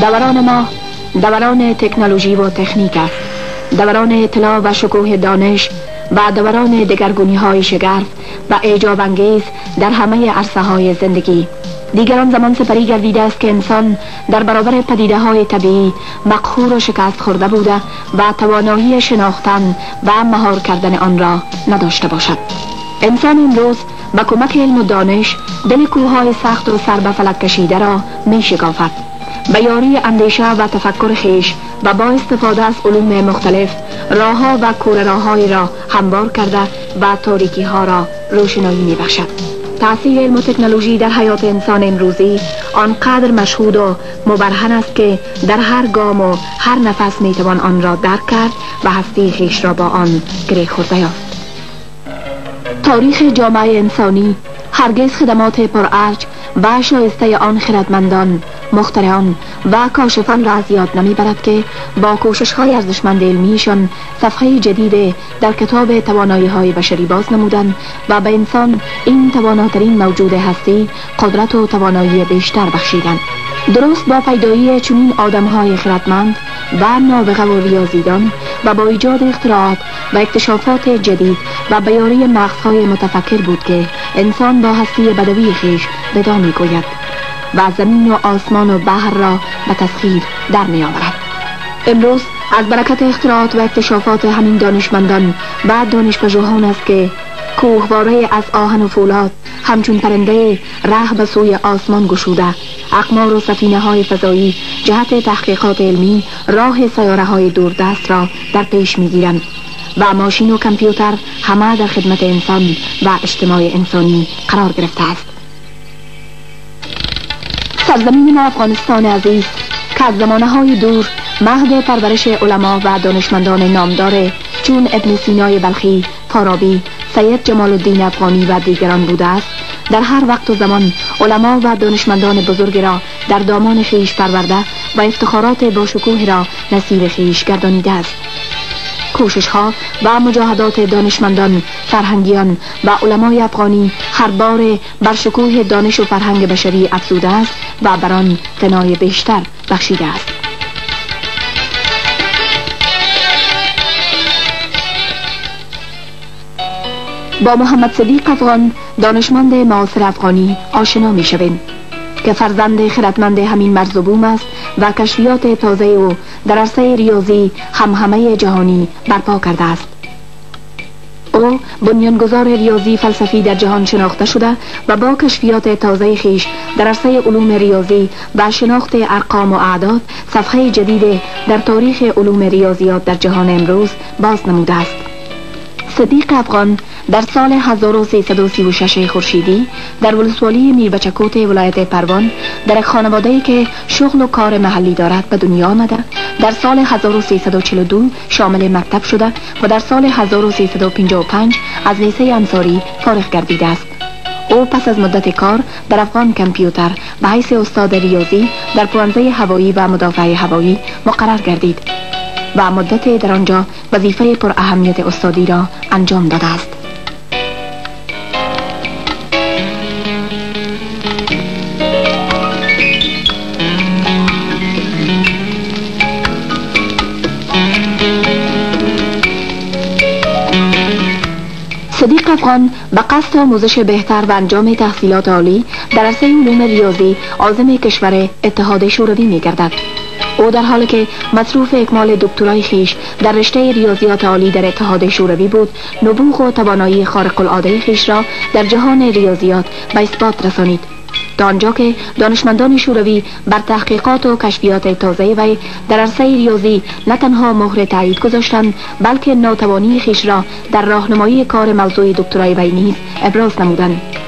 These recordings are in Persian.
دوران ما دوران تکنولوژی و تکنیک دوران اطلاع و شکوه دانش و دوران دگرگونی های شگرف و اعجاب انگیز در همه عرصه های زندگی. دیگران زمان سپری گردیده است که انسان در برابر پدیده های طبیعی مقهور و شکست خورده بوده و توانایی شناختن و مهار کردن آن را نداشته باشد. انسان امروز با کمک علم و دانش دل کوههای سخت و سر به فلک کشیده را می شکافد به یاری اندیشه و تفکر خیش و با استفاده از علوم مختلف راهها و کور راههای را هموار کرده و تاریکی ها را روشنایی می بخشد. تأثیر علم و تکنولوژی در حیات انسان امروزی آنقدر مشهود و مبرهن است که در هر گام و هر نفس می توان آن را درک کرد و هستی خیش را با آن گره خورده یافت تاریخ جامعه انسانی هرگز خدمات پرارج و شایسته آن خردمندان مخترعان و کاشفان را از یاد نمی برد که با کوشش های ارزشمند علمیشان صفحه جدید در کتاب توانایی های بشری باز نمودن و به انسان این تواناترین موجود هستی قدرت و توانایی بیشتر بخشیدند. درست با پیدایی چنین آدم های خردمند و نابغه و ریاضیدان و با ایجاد اختراعات و اکتشافات جدید و بیاری مغزهای متفکر بود که انسان با هستی بدوی خیش بدا می گوید و زمین و آسمان و بحر را به تسخیر در می آورد امروز از برکت اختراعات و اکتشافات همین دانشمندان و دانشپژوهان است که کوهواره از آهن و فولاد همچون پرنده ره به سوی آسمان گشوده. اقمار و سفینه های فضایی جهت تحقیقات علمی راه سیاره های دوردست را در پیش می‌گیرند. و ماشین و کمپیوتر همه در خدمت انسان و اجتماع انسانی قرار گرفته است. سرزمین افغانستان عزیز که از زمانه های دور مهد پرورش علما و دانشمندان نامدار چون ابن سینای بلخی، فارابی، سید جمال الدین افغانی و دیگران بوده است. در هر وقت و زمان علما و دانشمندان بزرگ را در دامان خیش پرورده و افتخارات با شکوه را نصیب خیش گردانیده است. کوشش ها و مجاهدات دانشمندان فرهنگیان و علمای افغانی هر بار بر شکوه دانش و فرهنگ بشری افزوده است و بر آن فنای بیشتر بخشیده است. با محمد صدیق افغان دانشمند معاصر افغانی آشنا می شویم که فرزند خردمند همین مرزبوم است و کشفیات تازه او در عرصه ریاضی هم همه جهانی برپا کرده است. او بنیانگذار ریاضی فلسفی در جهان شناخته شده و با کشفیات تازه خیش در عرصه علوم ریاضی و شناخت ارقام و اعداد صفحه جدید در تاریخ علوم ریاضیات در جهان امروز باز نموده است. صدیق افغان در سال 1336 خورشیدی در ولسوالی میربچکوت ولایت پروان در خانواده که شغل و کار محلی دارد به دنیا آمده. در سال 1342 شامل مکتب شده و در سال 1355 از لیسه انصاری فارغ گردیده است. او پس از مدت کار در افغان کمپیوتر به حیث استاد ریاضی در پوانزه هوایی و مدافع هوایی مقرر گردید و مدت در آنجا وظیفه پر اهمیت استادی را انجام داده است. صدیق افغان به قصد آموزش بهتر و انجام تحصیلات عالی در عرصه علوم ریاضی عازم کشور اتحاد شوروی می گردد. او در حالی که مصروف اکمال دکترای خیش در رشته ریاضیات عالی در اتحاد شوروی بود نبوغ و توانایی خارق العاده خیش را در جهان ریاضیات به اثبات رسانید تا آنجا که دانشمندان شوروی بر تحقیقات و کشفیات تازه وی در عرصه ریاضی نه تنها مهر تایید گذاشتند بلکه ناتوانی خیش را در راهنمایی کار موضوع دکترای وی نیز ابراز نمودند.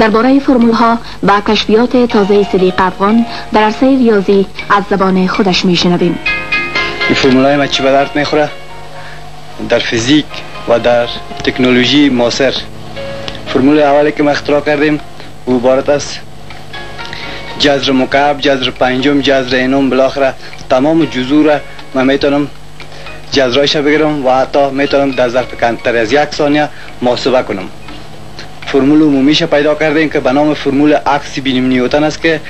درباره فرمول ها و کشفیات تازه صدیق افغان در عرصه ریاضی از زبان خودش میشنویم. این فرمول های چی به درد می‌خوره؟ در فیزیک و در تکنولوژی ماسر فرمول اولی که ما اختراع کردیم او عبارت است. جذر مکعب جذر پنجم جذر اینم بالاخره تمام جزور را من می‌تونم جذرایش بگیرم و حتی می‌تونم در ظرف کمتر از یک ثانیه محاسبه کنم. فرمول عمومیش پیدا کردیم که به نام فرمول عکس بینیم نیوتن است که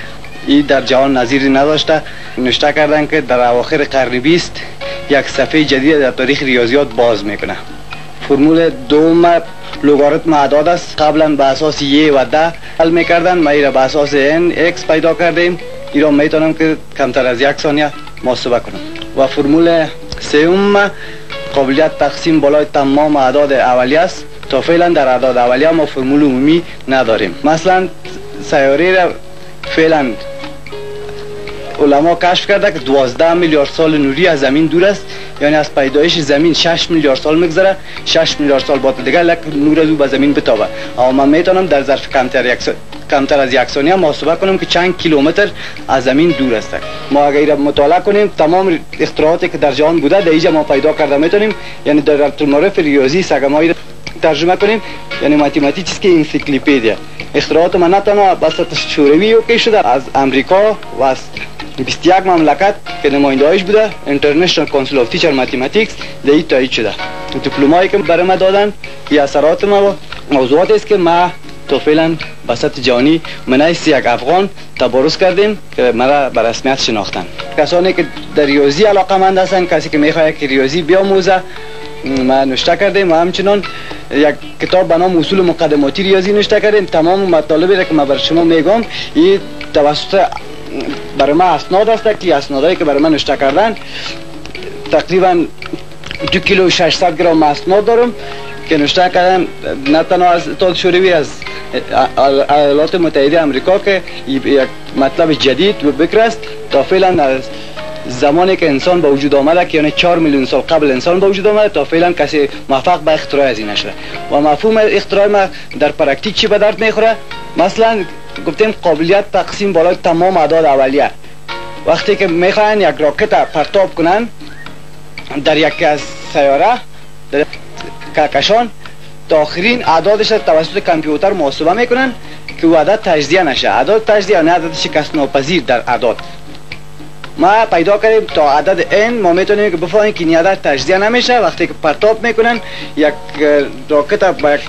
این در جهان نظیری نداشته نشته کردن که در اواخر قرن 20 یک صفحه جدید در تاریخ ریاضیات باز می‌کنه فرمول دوم لوگاریتم اعداد است قبلا به اساس ی و ده حل می‌کردن ما را به اساس x پیدا کردیم این را می‌تونم که کمتر از یک ثانیه محاسبه کنم و فرمول سوم قابلیت تقسیم بالای تمام اعداد اولیه است تا فعلا در اعداد اولیه ما فرمول عمومی نداریم. مثلا سیاره را فعلا علما کشف کرده که 12 میلیارد سال نوری از زمین دور است. یعنی از پیدایش زمین 6 میلیارد سال میگذره. 6 میلیارد سال بعد دیگه لک نور از او به زمین بتابه. اما من می‌تونم در ظرف کمتر یک کمتر از یک ثانیه محاسبه کنم که چند کیلومتر از زمین دور است. ما اگر مطالعه کنیم تمام اختراعاتی که در جهان بوده در ما پیدا کرده می‌تونیم. یعنی در معرف ریاضی سگمایی ترجمه کنیم. یعنی ماتماتیک که انسیکلوپدیا اختراعات ما نه تنها بس شوروی اوکی شده از امریکا و از 21 مملکت که نماینده بوده اینترنشنال کانسل اف تیچر ماتماتیکس در تایید شده. دیپلمایی که برای ما دادن یا اثرات ما موضوعات است که ما تا فعلا بسط جانی من یک افغان تبارز کردیم که مرا به رسمیت شناختن. کسانی که در ریاضی علاقه مند هستن کسی که می‌خواد که ریاضی بیاموزه ما نشته کردیم و همچنان یک کتاب به نام اصول مقدماتی ریاضی نشته کردیم. تمام مطالبی را که ما بر شما میگم این توسط برای ما اسناد است که اسنادایی که برای من نشته کردن تقریبا دو کیلو 600 گرم اسناد دارم که نشته کردن نه تنها از اتحاد شوروی از ایالات متحده امریکا که یک مطلب جدید و بکر است. تا فعلا زمانی که انسان به وجود آمده که یعنی 4 میلیون سال قبل انسان به وجود آمده تا فعلا کسی موفق به اختراع از این نشده. و مفهوم اختراع ما در پرکتیک چی به درد می‌خوره؟ مثلا گفتیم قابلیت تقسیم بالای تمام اعداد اولیه. وقتی که می‌خواین یک راکت پرتاب کنن در یک از سیاره در کهکشان تا آخرین اعدادش توسط کامپیوتر محاسبه می‌کنن که عدد تجزیه نشه. اعداد تجزیه نه عدد شکست ناپذیر در اعداد. ما پیدا کردیم تا عدد n ما می‌تونیم که بفهمیم که این عدد تجزیه نمیشه. وقتی که پرتاب می‌کنن یک راکت با یک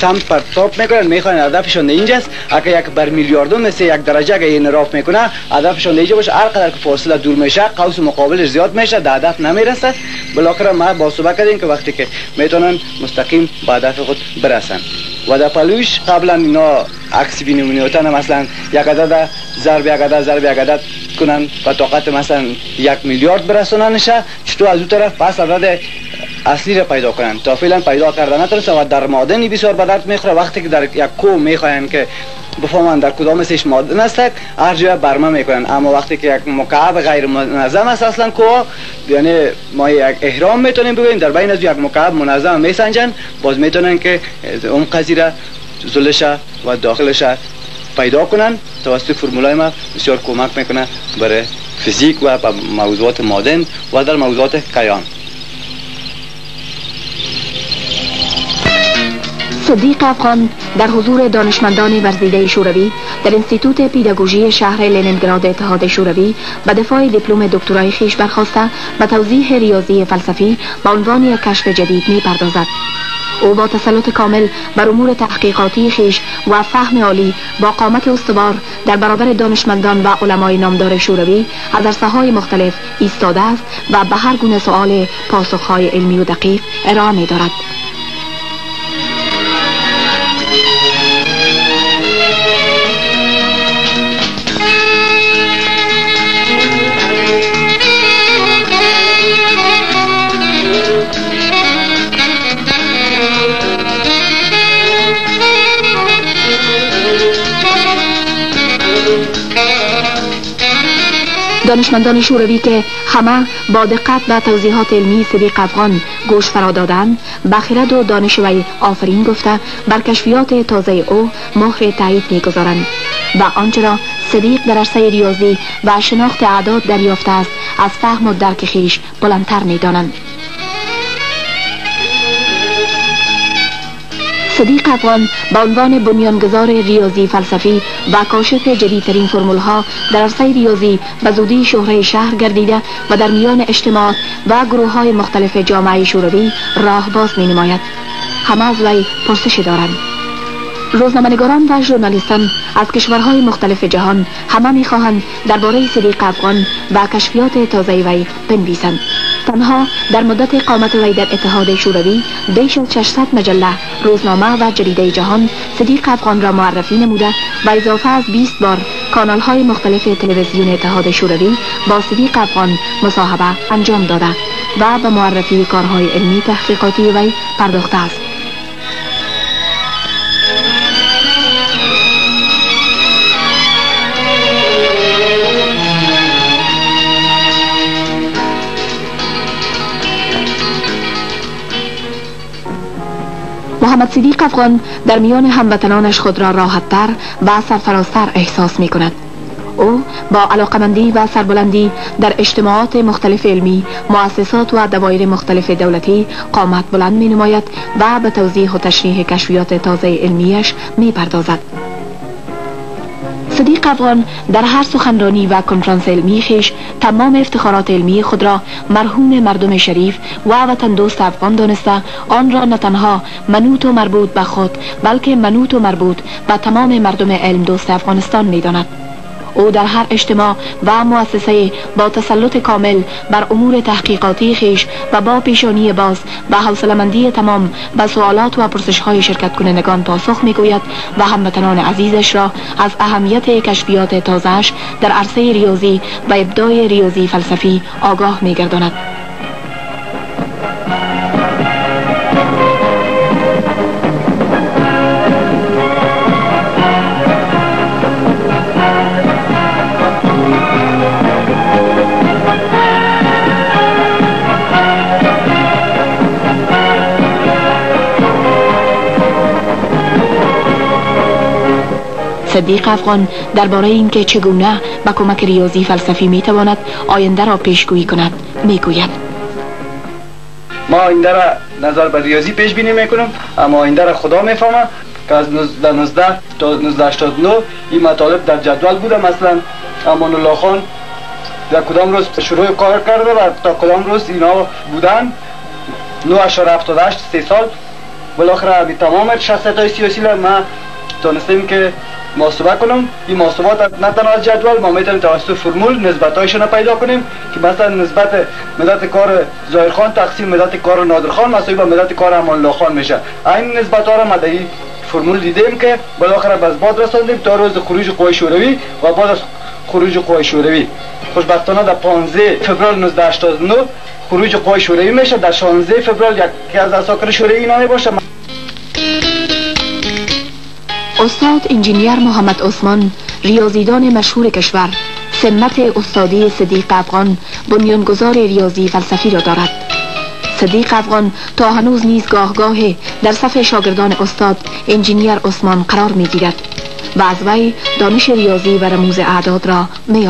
سمت پرتاب می‌کنن می‌خوان هدفشون اینجاست اگر یک بر میلیاردون مثل یک درجه اگه این راف می‌کنه هدفشون اینجا باشه. هر قدر که فاصله دور میشه قوس مقابلش زیاد میشه در هدف نمی‌رسه. بالاخره ما با کردیم که وقتی که می‌تونن مستقیم به هدف خود برسن. و در پلوش قبلا اینا عکس بینی مثلا یک عدد ضرب یک عدد ضرب یک عدد کنن و طاقت مثلا یک میلیارد برسوننشه چطور از اون طرف پس عدد اصلی را پیدا کنن تا فعلا پیدا کرده نترسه و در مادنی بسیار به درد می‌خوره وقتی که در یک کو می‌خواین که بفهمن در کدام سیش مادن است هر جای برمه می‌کنن. اما وقتی که یک مکعب غیر منظم است اصلا کو یعنی ما یک احرام می‌تونیم بگوییم. در بین از یک مکعب منظم میسنجن. باز می‌تونن که اون قضیه زلش و داخلش پیدا کنن. توسط فرمولای ما بسیار کمک می‌کنه برای فیزیک و موضوعات مادن و در موضوعات کیان صدیق افغان در حضور دانشمندان ورزیده شوروی در انستیتوت پیداگوژی شهر لنینگراد اتحاد شوروی به دفاع دیپلم دکترای خیش برخواسته به توضیح ریاضی فلسفی با عنوان یک کشف جدید می پردازد. او با تسلط کامل بر امور تحقیقاتی خیش و فهم عالی با قامت استوار در برابر دانشمندان و علمای نامدار شوروی از عرصه های مختلف ایستاده است و به هر گونه سوال پاسخهای علمی و دقیق ارائه دارد. دانشمندان شوروی که همه با دقت به توضیحات علمی صدیق افغان گوش فرا دادند بخیرد و دانش وی آفرین گفته بر کشفیات تازه او مهر تایید می‌گذارند. و آنچه را صدیق در عرصه ریاضی و شناخت اعداد دریافته است از فهم و درک خیش بلندتر می‌دانند. صدیق افغان به عنوان بنیانگذار ریاضی فلسفی و کاشف جدیدترین فرمول ها در عرصه ریاضی به زودی شهره شهر گردیده و در میان اجتماعات و گروه های مختلف جامعه شوروی راه باز می نماید همه از وی پرسش دارند. روزنامه‌نگاران و ژورنالیستان از کشورهای مختلف جهان همه می‌خواهند درباره صدیق افغان و کشفیات تازه وی بنویسند. تنها در مدت قامت وی در اتحاد شوروی بیش از 600 مجله روزنامه و جریده جهان صدیق افغان را معرفی نموده و اضافه از 20 بار کانال های مختلف تلویزیون اتحاد شوروی با صدیق افغان مصاحبه انجام داده و به معرفی کارهای علمی تحقیقاتی وی پرداخته است. محمد صدیق افغان در میان هموطنانش خود را راحتتر و سرفرازتر احساس می کند او با علاقمندی و سربلندی در اجتماعات مختلف علمی مؤسسات و دوایر مختلف دولتی قامت بلند می نماید و به توضیح و تشریح کشفیات تازه علمیش می پردازد صدیق افغان در هر سخنرانی و کنفرانس علمی خیش تمام افتخارات علمی خود را مرحوم مردم شریف و وطن دوست افغان دانسته آن را نه تنها منوط و مربوط به خود بلکه منوط و مربوط به تمام مردم علم دوست افغانستان می داند. او در هر اجتماع و مؤسسه با تسلط کامل بر امور تحقیقاتی خیش و با پیشانی باز و حوصلمندی تمام به سوالات و پرسش های شرکت کنندگان پاسخ می‌گوید و هموطنان عزیزش را از اهمیت کشفیات تازهش در عرصه ریاضی و ابداع ریاضی فلسفی آگاه میگرداند. صدیق افغان درباره اینکه چگونه با کمک ریاضی فلسفی می‌تواند آینده را پیشگویی کند می‌گوید. ما آینده را نظر به ریاضی پیش بینی می‌کنم اما آینده را خدا می‌فهمه که از 19 تا 1989 این مطالب در جدول بوده مثلا. امان الله خان در کدام روز شروع کار کرده و تا کدام روز اینا بودن؟ 978 سه سال. بالاخره تمام شخصیت های سیاسی ما تانستیم که محاسبه کنم. این محاسبات نه تنها جدول ما می‌تونیم توسط فرمول نسبت هایشون پیدا کنیم که مثلا نسبت مدت کار زایر خان تقسیم مدت کار نادر خان مساوی با مدت کار امان خان میشه. این نسبت ها را در فرمول دیدیم که بالاخره بس باد رساندیم تا روز خروج قوای شوروی و بعد از خروج قوای شوروی. خوشبختانه در 15 فوریه 1989 خروج قوای شوروی میشه. در 16 فوریه یکی از اساکر شوروی نامه باشه. استاد انجینیر محمد عثمان ریاضیدان مشهور کشور سمت استادی صدیق افغان بنیانگذار ریاضی فلسفی را دارد. صدیق افغان تا هنوز نیز گاه گاه در صف شاگردان استاد انجینیر عثمان قرار می گیرد و از وی دانش ریاضی و رموز اعداد را می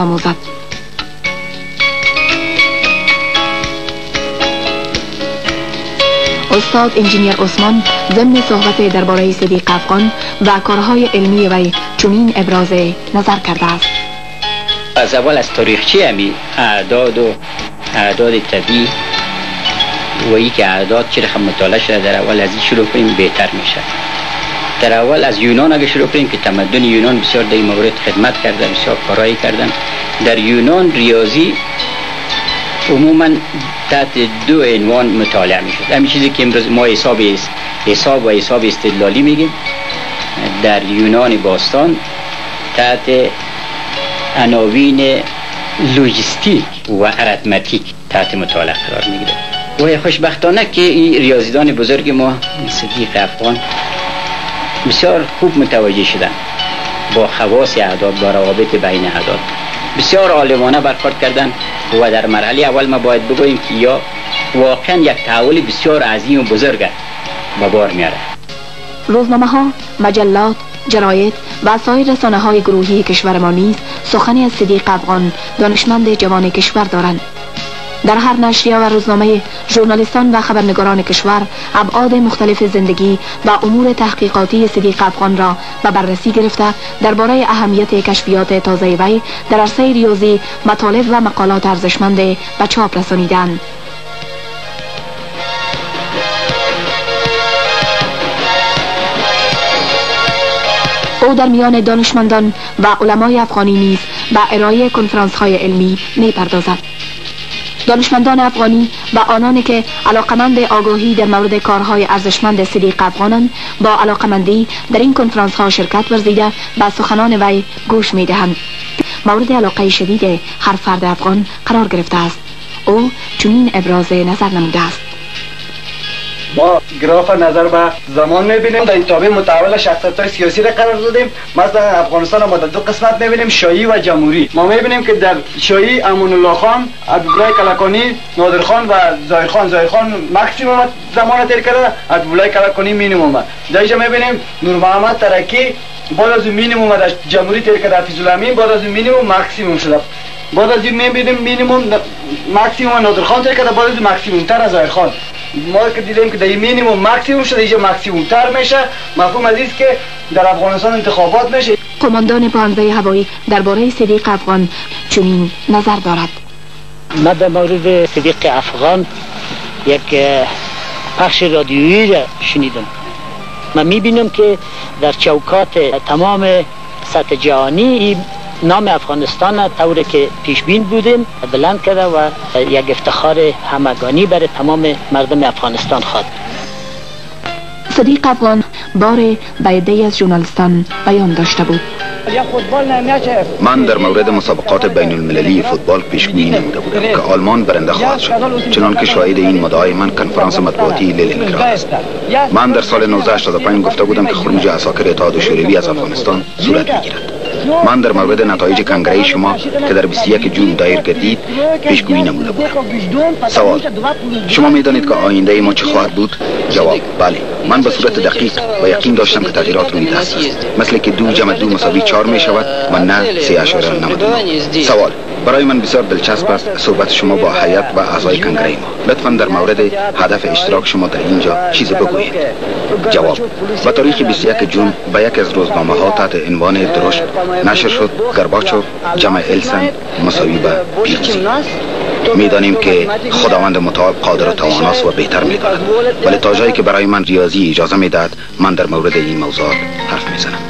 استاد انجینیر عثمان ضمن صحبت درباره صدیق افغان و کارهای علمی وی چنین ابراز نظر کرده است. از اول از تاریخچه همی؟ اعداد و اعداد طبیعی. و ای که اعداد چه رقم مطالعه شده در اول از این شروع کنیم بهتر میشه. در اول از یونان اگه شروع کنیم که تمدن یونان بسیار در این مورد خدمت کرده بسیار کارایی کردن. در یونان ریاضی عموما تحت دو عنوان مطالعه می شد همین چیزی که امروز ما حساب حساب و حساب استدلالی میگیم در یونان باستان تحت عناوین لوجستیک و ارتمتیک تحت مطالعه قرار می‌گیره. و خوشبختانه که این ریاضیدان بزرگ ما صدیق افغان بسیار خوب متوجه شدن با خواص اعداد با روابط بین اعداد بسیار عالمانه برکار کردن. و در مرحله اول ما باید بگوییم که یا واقعا یک تحول بسیار عظیم و بزرگ به بار میاره روزنامه ها، مجلات، جراید و سایر رسانه های گروهی کشور نیز سخنی از صدیق افغان دانشمند جوان کشور دارند. در هر نشریه و روزنامه ژورنالیستان و خبرنگاران کشور ابعاد مختلف زندگی و امور تحقیقاتی صدیق افغان را به بررسی گرفته درباره اهمیت کشفیات تازه وی در عرصه ریاضی مطالب و مقالات ارزشمند به چاپ رسانیدند او در میان دانشمندان و علمای افغانی نیز به ارائه کنفرانس های علمی می پردازد. دانشمندان افغانی و آنانی که علاقمند آگاهی در مورد کارهای ارزشمند صدیق افغانند با علاقمندی در این کنفرانس ها شرکت ورزیده به سخنان وی گوش می دهند مورد علاقه شدید هر فرد افغان قرار گرفته است. او چنین ابراز نظر نموده است. ما گراف نظر به زمان می‌بینیم در این تابع متحول شخصیت های سیاسی را قرار دادیم. مثلا افغانستان ما در دو قسمت می‌بینیم شایی و جمهوری. ما می‌بینیم که در شایی امون الله خان عبدالله کلکانی نادر خان و ظاهر خان. ظاهر خان ماکسیمم زمان تیر کرده عبدالله کلکانی مینیمم در اینجا می‌بینیم نور محمد ترکی بعد از مینیمم در جمهوری تیر کرده حفیظ الامین بعد از مینیمم ماکسیمم شده. بعد از این می‌بینیم مینیمم ماکسیمم نادر خان تیر کرده بعد از ماکسیمم تر از ما که دیدیم که در این مینیموم ماکسیموم شده اینجا ماکسیموم تر میشه. مفهوم از که در افغانستان انتخابات میشه. قماندان پانزه هوایی درباره صدیق افغان چنین نظر دارد. ما در مورد صدیق افغان یک پخش رادیویی را شنیدم. من می‌بینم که در چوکات تمام سطح جهانی نام افغانستان طوری که پیش بین بودیم بلند کرده و یک افتخار همگانی برای تمام مردم افغانستان خواد صدیق افغان بار به از ژورنالیستان بیان داشته بود. من در مورد مسابقات بین المللی فوتبال پیشگویی نموده بودم که آلمان برنده خواهد شد. چنان که شاهد این مدعای من کنفرانس مطبوعاتی لینینگراد است. من در سال 1985 گفته بودم که خروج اساکر اتحاد شوروی از افغانستان صورت می‌گیرد. من در مورد نتایج کنگره شما که در 21 جون دایر گردید پیشگویی نموده بودم. سوال شما می‌دانید که آینده ما چه خواهد بود؟ جواب بله من به صورت دقیق و یقین داشتم که تغییرات روی دست مثل که دو جمع دو مساوی چهار می شود و نه سه اشاره سوال برای من بسیار دلچسب است صحبت شما با حیات و اعضای کنگره ما. لطفا در مورد هدف اشتراک شما در اینجا چیز بگویید. جواب و تاریخ 21 جون به یک از روزنامه ها تحت عنوان درشت نشر شد گرباچوف جمع السن مساوی به پیروزی. می‌دانیم که خداوند متعال قادر و تواناست و بهتر می‌داند. ولی تا جایی که برای من ریاضی اجازه می‌دهد من در مورد این موضوعات حرف می‌زنم.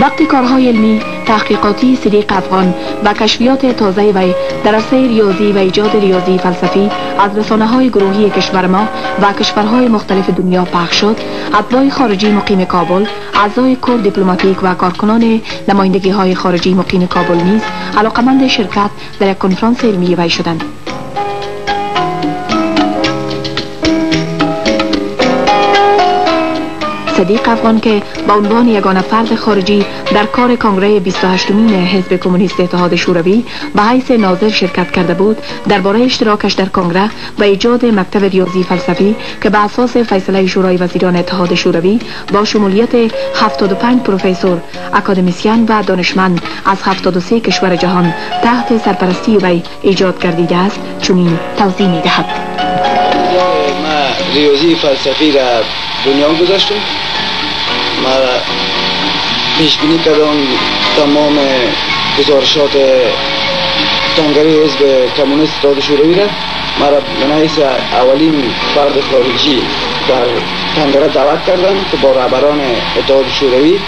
وقتی کارهای علمی تحقیقاتی صدیق افغان و کشفیات تازه وی در عرصه ریاضی و ایجاد ریاضی فلسفی از رسانه های گروهی کشور ما و کشورهای مختلف دنیا پخش شد اتباع خارجی مقیم کابل اعضای کور دیپلماتیک و کارکنان نمایندگی های خارجی مقیم کابل نیز علاقمند شرکت در یک کنفرانس علمی وی شدند. صدیق افغان که با عنوان یگانه فرد خارجی در کار کنگره 28 مین حزب کمونیست اتحاد شوروی به حیث ناظر شرکت کرده بود درباره اشتراکش در کنگره و ایجاد مکتب ریاضی فلسفی که به اساس فیصله شورای وزیران اتحاد شوروی با شمولیت 75 پروفسور اکادمیسیان و دانشمند از 73 کشور جهان تحت سرپرستی وی ایجاد گردیده است چنین توضیح می‌دهد. ریاضی فلسفی را دنیا گذاشتم ما پیش بینی کردم تمام گزارشات کنگره حزب کمونیست اتحاد شوروی را مرا به اولین فرد خارجی در کنگره دعوت کردن که با رهبران اتحاد شوروی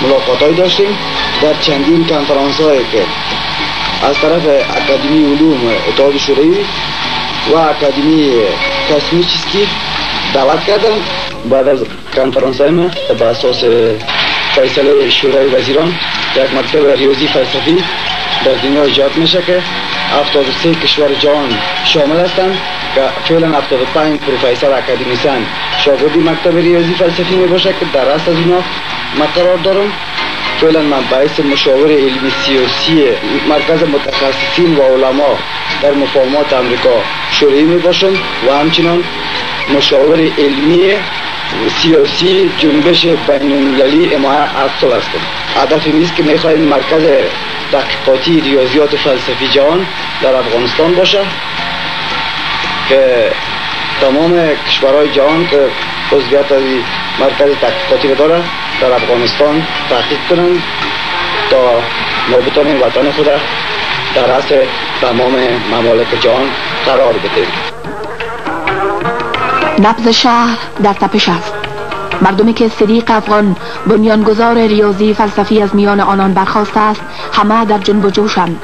ملاقات داشتیم. در چندین کنفرانس که از طرف اکادمی علوم اتحاد شوروی و اکادمی کاسمیچسکی دعوت کردن بعد از کنفرانس ما به اساس فیصله شورای وزیران یک مکتب ریاضی فلسفی در دنیا ایجاد میشه که 73 کشور جهان شامل هستند که فعلا 75 پروفسور اکادمیسن شاگردی مکتب ریاضی فلسفی می باشه که در راست از اینا ما قرار دارم. فعلا من باعث مشاور علمی سیاسی مرکز متخصصین و علما در مفاهمات امریکا شروعی می باشم و همچنان مشاور علمی سیاسی جنبش بین المللی اما اصل هستم هدف نیست که می‌خواهیم مرکز تحقیقاتی ریاضیات فلسفی جهان در افغانستان باشه که تمام کشورهای جهان که عضویت از مرکز تحقیقاتی داره در افغانستان تحقیق کنند تا ما بتانیم وطن خود در اصل تمام ممالک جهان قرار بدهیم نبض شهر در تپش است مردمی که صدیق افغان بنیانگذار ریاضی فلسفی از میان آنان برخواسته است همه در جنب و جوشند.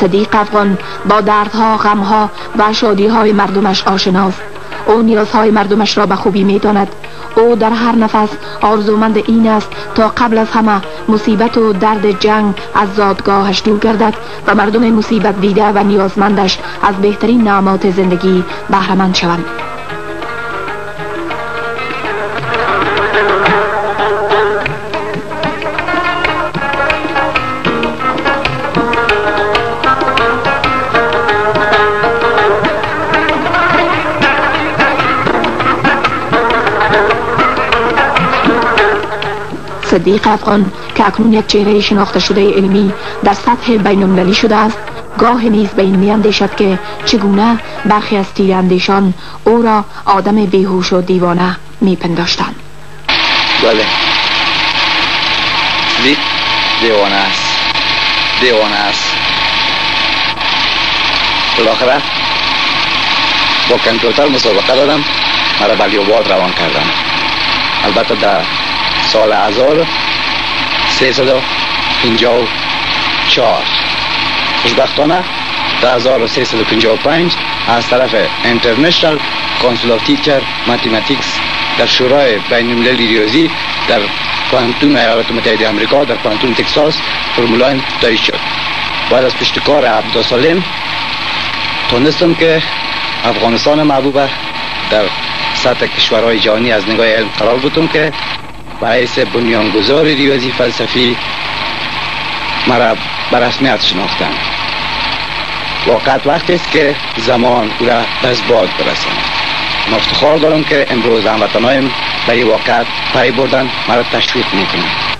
صدیق افغان با دردها غمها و شادیهای مردمش آشناست. او نیازهای مردمش را به خوبی می‌داند. او در هر نفس آرزومند این است تا قبل از همه مصیبت و درد جنگ از زادگاهش دور گردد و مردم مصیبت دیده و نیازمندش از بهترین نعمات زندگی بهرمند شوند. صدیق افغان که اکنون یک چهره شناخته شده علمی در سطح بین شده است. گاه نیز به این میاندیشد که چگونه برخی از تیراندیشان او را آدم بیهوش و دیوانه میپنداشتند بله. دیوانه است. دیوانه است. بالاخره با کمپیوتر مسابقه دادم. مرا به روان کردم البته در سال 1354 خوشبختانه در 1355 از طرف انترنشنال کانسول تیچر ماتماتیکس در شورای بین المللی ریاضی در پانتون ایالات متحده امریکا در پانتون تکساس فرمولاین تایید شد. بعد از پشت کار عبدالسالم تونستم که افغانستان محبوبه در سطح کشورهای جهانی از نگاه علم قرار بودم که باعث بنیانگذار ریاضی فلسفی مرا به رسمیت شناختند واقعت وقتی است که زمان او را از باد برساند افتخار دارم که امروز هموطنایم به این واقعت پی بردن مرا تشویق می‌کنند.